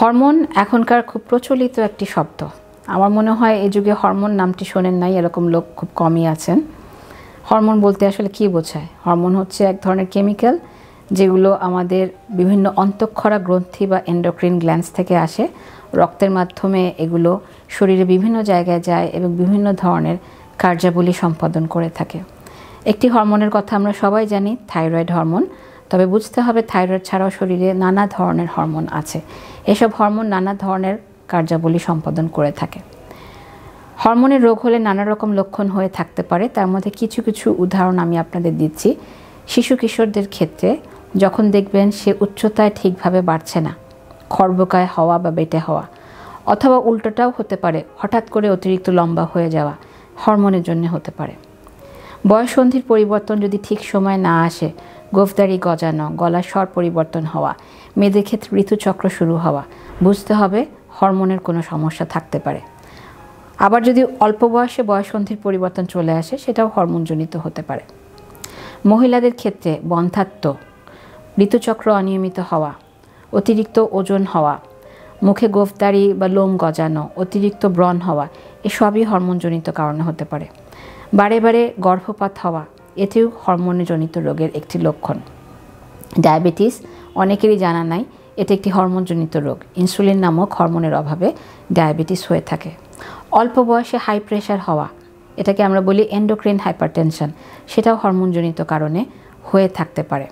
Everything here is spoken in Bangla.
হরমোন এখনকার খুব প্রচলিত একটি শব্দ। আমার মনে হয় এই যুগে হরমোন নামটি শোনেন নাই, এরকম লোক খুব কমই আছেন। হরমোন বলতে আসলে কী বোঝায়? হরমোন হচ্ছে এক ধরনের কেমিক্যাল যেগুলো আমাদের বিভিন্ন অন্তঃক্ষরা গ্রন্থি বা এন্ডোক্রিন গ্ল্যান্স থেকে আসে। রক্তের মাধ্যমে এগুলো শরীরে বিভিন্ন জায়গায় যায় এবং বিভিন্ন ধরনের কার্যাবলী সম্পাদন করে থাকে। একটি হরমোনের কথা আমরা সবাই জানি, থাইরয়েড হরমোন। তবে বুঝতে হবে থাইরয়েড ছাড়াও শরীরে নানা ধরনের হরমোন আছে। এসব হরমোন নানা ধরনের কার্যাবলী সম্পাদন করে থাকে। হরমোনের রোগ হলে নানা রকম লক্ষণ হয়ে থাকতে পারে। তার মধ্যে কিছু কিছু উদাহরণ আমি আপনাদের দিচ্ছি। শিশু কিশোরদের ক্ষেত্রে যখন দেখবেন সে উচ্চতায় ঠিকভাবে বাড়ছে না, খর্বকায় হওয়া বা বেটে হওয়া, অথবা উল্টোটাও হতে পারে, হঠাৎ করে অতিরিক্ত লম্বা হয়ে যাওয়া, হরমোনের জন্য হতে পারে। বয়সন্ধির পরিবর্তন যদি ঠিক সময় না আসে গোফদারি গজানো, গলার স্বর পরিবর্তন হওয়া, মেয়েদের ক্ষেত্রে ঋতুচক্র শুরু হওয়া, বুঝতে হবে হরমোনের কোনো সমস্যা থাকতে পারে। আবার যদি অল্প বয়সে বয়সন্ধির পরিবর্তন চলে আসে, সেটাও হরমোনজনিত হতে পারে। মহিলাদের ক্ষেত্রে বন্ধাত্ম, ঋতুচক্র অনিয়মিত হওয়া, অতিরিক্ত ওজন হওয়া, মুখে গোফদারি বা লোম গজানো, অতিরিক্ত ব্রণ হওয়া, এসবই হরমোনজনিত কারণে হতে পারে। বারে বারে গর্ভপাত হওয়া এতেও হরমোনজনিত রোগের একটি লক্ষণ। ডায়াবেটিস, অনেকেরই জানা নাই, এটি একটি হরমোনজনিত রোগ। ইনসুলিন নামক হরমোনের অভাবে ডায়াবেটিস হয়ে থাকে। অল্প বয়সে হাই প্রেশার হওয়া, এটাকে আমরা বলি এন্ডোক্রিন হাইপারটেনশন। সেটাও হরমোনজনিত কারণে হয়ে থাকতে পারে।